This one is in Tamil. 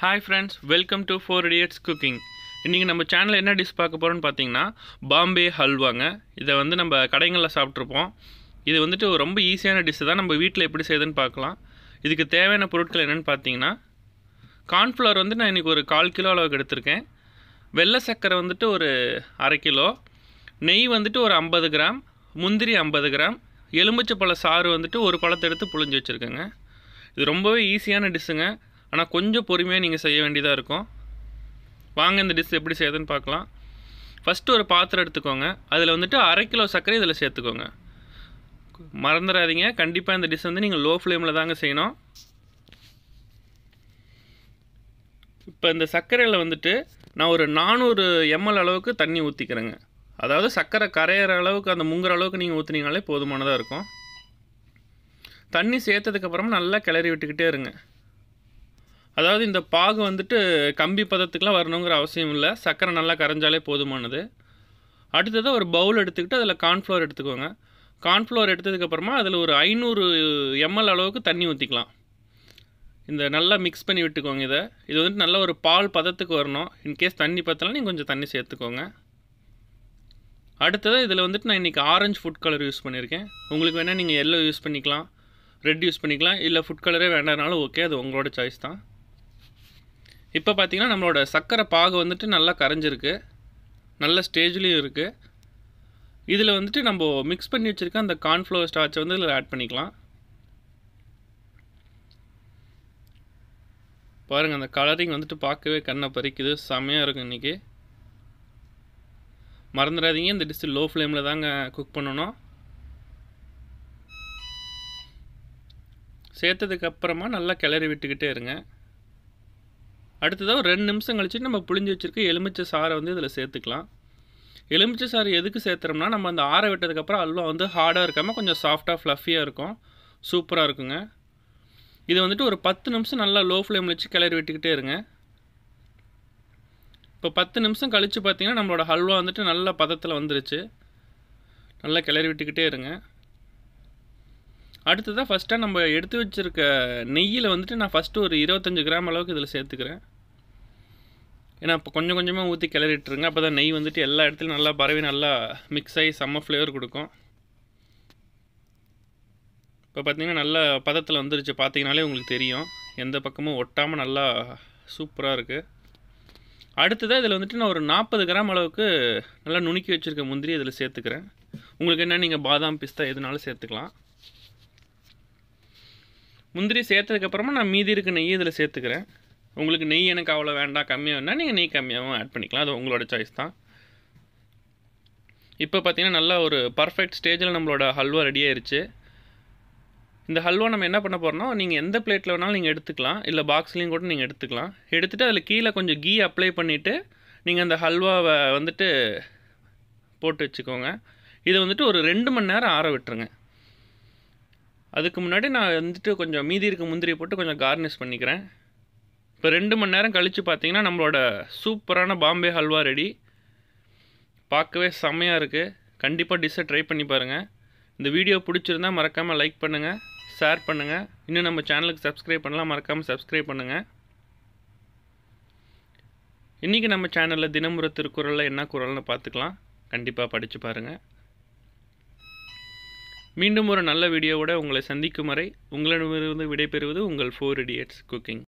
Hi friends welcome to four idiots cooking இன்றைக்கி நம்ம சேனலில் என்ன டிஷ் பார்க்க போகிறோம்னு பார்த்தீங்கன்னா பாம்பே ஹல்வாங்க இதை வந்து நம்ம கடைங்களில் சாப்பிட்ருப்போம் இது வந்துட்டு ஒரு ரொம்ப ஈஸியான டிஷ்ஷு தான். நம்ம வீட்டில் எப்படி செய்யுதுன்னு பார்க்கலாம். இதுக்கு தேவையான பொருட்கள் என்னென்னு பார்த்தீங்கன்னா கார்ன்ஃப்ளவர் வந்து நான் இன்றைக்கி ஒரு கால் கிலோ அளவுக்கு எடுத்திருக்கேன். வெள்ளை சர்க்கரை வந்துட்டு ஒரு அரை கிலோ. நெய் வந்துட்டு ஒரு ஐம்பது கிராம். முந்திரி ஐம்பது கிராம். எலுமிச்சை பழ சாறு வந்துட்டு ஒரு பழத்தை எடுத்து புழிஞ்சு வச்சுருக்கேங்க. இது ரொம்பவே ஈஸியான டிஷ்ஷுங்க ஆனால் கொஞ்சம் பொறுமையாக நீங்கள் செய்ய வேண்டியதாக இருக்கும். வாங்க இந்த டிஷ் எப்படி செய்யுதுன்னு பார்க்கலாம். ஃபஸ்ட்டு ஒரு பாத்திரம் எடுத்துக்கோங்க. அதில் வந்துட்டு அரை கிலோ சர்க்கரை இதில் சேர்த்துக்கோங்க. மறந்துடாதீங்க. கண்டிப்பாக இந்த டிஷ் வந்து நீங்கள் லோ ஃப்ளேமில் தாங்க செய்யணும். இப்போ இந்த சர்க்கரையில் வந்துட்டு நான் ஒரு நானூறு எம்எல் அளவுக்கு தண்ணி ஊற்றிக்கிறேங்க அதாவது சர்க்கரை கரையிற அளவுக்கு அந்த முங்குற அளவுக்கு நீங்கள் ஊற்றுனீங்கனாலே போதுமானதாக இருக்கும். தண்ணி சேர்த்ததுக்கப்புறமா நல்லா கிளறி விட்டுக்கிட்டே இருங்க. அதாவது இந்த பாகு வந்துட்டு கம்பி பதத்துக்குலாம் வரணுங்கிற அவசியம் இல்லை. சர்க்கரை நல்லா கரைஞ்சாலே போதுமானது. அடுத்தது ஒரு பவுல் எடுத்துக்கிட்டு அதில் கார்ன்ஃப்ளவர் எடுத்துக்கோங்க. கார்ன்ஃப்ளவர் எடுத்ததுக்கப்புறமா அதில் ஒரு ஐநூறு எம்எல் அளவுக்கு தண்ணி ஊற்றிக்கலாம் இந்த நல்லா மிக்ஸ் பண்ணி விட்டுக்கோங்க இதை. இது வந்துட்டு நல்ல ஒரு பால் பதத்துக்கு வரணும். இன்கேஸ் தண்ணி பத்தலாம் நீங்கள் கொஞ்சம் தண்ணி சேர்த்துக்கோங்க. அடுத்தது இதில் வந்துட்டு நான் இன்றைக்கி ஆரஞ்சு ஃபுட் கலர் யூஸ் பண்ணியிருக்கேன் உங்களுக்கு வேணால் நீங்கள் எல்லோ யூஸ் பண்ணிக்கலாம். ரெட் யூஸ் பண்ணிக்கலாம். இல்லை ஃபுட் கலரே வேண்டாம்னாலும் ஓகே அது உங்களோட சாய்ஸ் தான். இப்போ பார்த்திங்கன்னா நம்மளோட சர்க்கரை பாகு வந்துட்டு நல்லா கரைஞ்சிருக்கு. நல்ல ஸ்டேஜ்லேயும் இருக்குது இதில் வந்துட்டு நம்ம மிக்ஸ் பண்ணி வச்சுருக்க அந்த கார்ன்ஃப்ளவர் ஸ்டார்ச்சை வந்து இதில் ஆட் பண்ணிக்கலாம். பாருங்கள் அந்த கலரிங் வந்துட்டு பார்க்கவே கண்ணை பறிக்குது. செம்மையாக இருக்கும் இன்றைக்கி மறந்துடாதீங்க இந்த டிஷ் லோ ஃப்ளேமில் தாங்க குக் பண்ணணும். சேர்த்ததுக்கப்புறமா நல்லா கிளறி விட்டுக்கிட்டே இருங்க. அடுத்ததாக ஒரு ரெண்டு நிமிஷம் கழிச்சு நம்ம புளிஞ்சு வச்சுருக்க எலுமிச்சை சாறை வந்து இதில் சேர்த்துக்கலாம். எலுமிச்சை சாறு எதுக்கு சேர்த்துறோம்னா நம்ம அந்த ஆற விட்டதுக்கப்புறம் அல்வா வந்து ஹார்டாக இருக்காமல் கொஞ்சம் சாஃப்டாக ஃப்ளஃபியாக இருக்கும். சூப்பராக இருக்குங்க. இது வந்துட்டு ஒரு பத்து நிமிஷம் நல்லா லோ ஃப்ளேமில் வச்சு கிளறி விட்டுக்கிட்டே இருங்க. இப்போ பத்து நிமிஷம் கழித்து பார்த்தீங்கன்னா நம்மளோட ஹல்வா வந்துட்டு நல்ல பதத்தில் வந்துருச்சு. நல்லா கிளறி விட்டுக்கிட்டே இருங்க. அடுத்ததாக ஃபஸ்ட்டாக நம்ம எடுத்து வச்சுருக்க நெய்யில் வந்துட்டு நான் ஃபஸ்ட்டு ஒரு இருபத்தஞ்சி கிராம் அளவுக்கு இதில் சேர்த்துக்கிறேன். ஏன்னா இப்போ கொஞ்சம் கொஞ்சமாக ஊற்றி கிளறிட்டுருங்க. அப்போ தான் நெய் வந்துட்டு எல்லா இடத்துலையும் நல்லா பரவி நல்லா மிக்ஸ் ஆகி செம்ம ஃப்ளேவர் கொடுக்கும். இப்போ பார்த்தீங்கன்னா நல்லா பதத்தில் வந்துருச்சு. பார்த்தீங்கனாலே உங்களுக்கு தெரியும். எந்த பக்கமும் ஒட்டாமல் நல்லா சூப்பராக இருக்குது அடுத்ததாக இதில் வந்துட்டு நான் ஒரு நாற்பது கிராம் அளவுக்கு நல்லா நுணுக்கி வச்சுருக்க முந்திரி இதில் சேர்த்துக்கிறேன். உங்களுக்கு என்ன நீங்கள் பாதாம் பிஸ்தா எதுனாலும் சேர்த்துக்கலாம். முந்திரி சேர்த்ததுக்கப்புறமா நான் மீதி இருக்க நெய் இதில் சேர்த்துக்கிறேன். உங்களுக்கு நெய் எனக்கு அவ்வளோ வேண்டாம் கம்மியாக வேணால் நீங்கள் நெய் கம்மியாகவும் ஆட் பண்ணிக்கலாம். அது உங்களோட சாய்ஸ் தான். இப்போ பார்த்தீங்கன்னா நல்லா ஒரு பர்ஃபெக்ட் ஸ்டேஜில் நம்மளோட ஹல்வா ரெடி ஆயிடுச்சு இந்த ஹல்வா நம்ம என்ன பண்ண போகிறோம்னா நீங்கள் எந்த பிளேட்டில் வேணாலும் நீங்கள் எடுத்துக்கலாம். இல்லை பாக்ஸ்லேயும் கூட நீங்கள் எடுத்துக்கலாம். எடுத்துகிட்டு அதில் கீழே கொஞ்சம் கீ அப்ளை பண்ணிவிட்டு நீங்கள் அந்த ஹல்வாவை வந்துட்டு போட்டு வச்சுக்கோங்க. இதை வந்துட்டு ஒரு ரெண்டு மணி நேரம் ஆற விட்டுருங்க. அதுக்கு முன்னாடி நான் வந்துட்டு கொஞ்சம் மீதி இருக்க முந்திரியை போட்டு கொஞ்சம் கார்னிஷ் பண்ணிக்கிறேன். இப்போ ரெண்டு மணி நேரம் கழித்து பார்த்தீங்கன்னா நம்மளோட சூப்பரான பாம்பே ஹல்வா ரெடி. பார்க்கவே செம்மையாக இருக்குது கண்டிப்பாக டிஷ்ஷை ட்ரை பண்ணி பாருங்கள் இந்த வீடியோ பிடிச்சிருந்தா மறக்காமல் லைக் பண்ணுங்கள் ஷேர் பண்ணுங்கள் இன்னும் நம்ம சேனலுக்கு சப்ஸ்கிரைப் பண்ணலாம் மறக்காமல் சப்ஸ்கிரைப் பண்ணுங்கள் இன்றைக்கி நம்ம சேனலில் தினமுறை திருக்குறளில் என்ன குரல்னு பார்த்துக்கலாம். கண்டிப்பாக படித்து பாருங்கள் மீண்டும் ஒரு நல்ல வீடியோவோட உங்களை சந்திக்கும் வரை உங்களிடமிருந்து விடைபெறுவது உங்கள் ஃபோர் இடியட்ஸ் குக்கிங்